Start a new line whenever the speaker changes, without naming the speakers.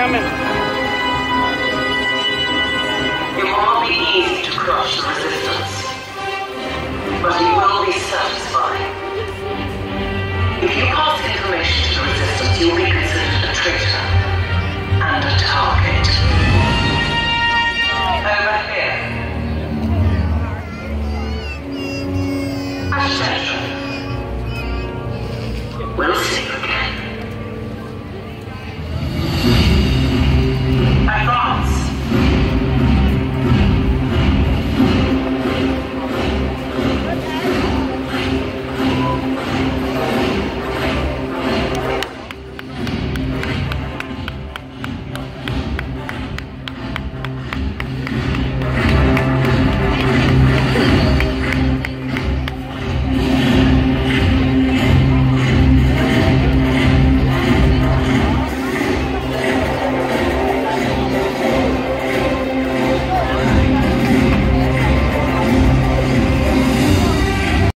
coming. It will not be easy to crush the resistance, but you will be satisfied. If you